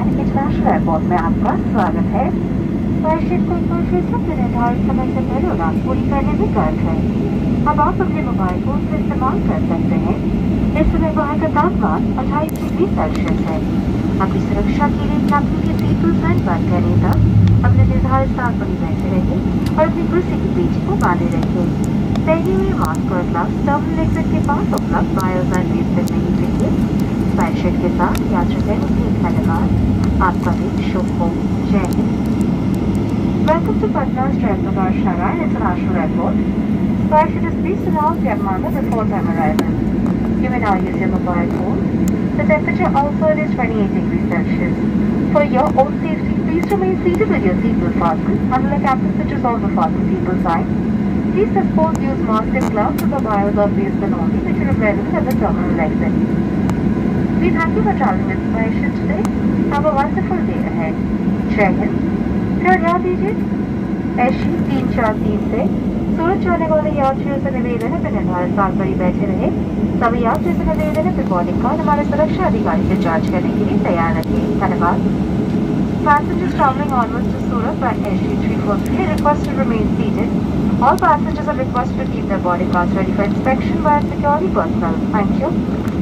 के Narayan international airport में आपका स्वागत है वार्षिक को कोशिशों के निर्धारित समय से पहले उड़ान पूरी करने में गर्व है अब आप अपने मोबाइल फ़ोन से इस्तेमाल कर सकते हैं इस समय बाहर का तापमान अट्ठाईस डिग्री सेल्सियस है अपनी सुरक्षा के लिए कैप्टन की सीट को बंद करने तक अपने निर्धारित स्थान पर ही बैठे रहिए और अपनी कुर्सी की पीठ को बांधे रखिए पहने हुए मास्क और ग्लव्स टर्मिनल एग्जिट के पास उपलब्ध बायोस एंड वेस्ट नहीं चाहिए पैशेट के साथ यात्रा करने के लिए धन्यवाद आपका दिन शुभ हो जय Hind Welcome to Patna's Jayaprakash Narayan International Airport. Passion is pleased to announce the Atmana before time arrival. You may now use your mobile phone. The temperature outside is 28 degrees Celsius. For your own safety, please remain seated with your seatbelt fastened until the captain switches on the fasten seatbelt sign. Please suppose use mask and gloves with the bios or basement only which are available at the terminal exit. We thank you for traveling with Spaceship today. Have a wonderful day ahead. Jai Hind. फिर ध्यान दीजिए एशी तीन चार तीन से सूरज जाने वाले यात्रियों से निवेदन है निर्धारित स्थान पर ही बैठे रहे सभी यात्रियों से निवेदन है रिकॉर्डिंग कार्ड हमारे सुरक्षा अधिकारी से जाँच करने के लिए तैयार रखिए धन्यवाद Passengers traveling onwards to Surat by SG343 are requested to remain seated. All passengers are requested to keep their boarding cards ready for inspection by security personnel. Thank you.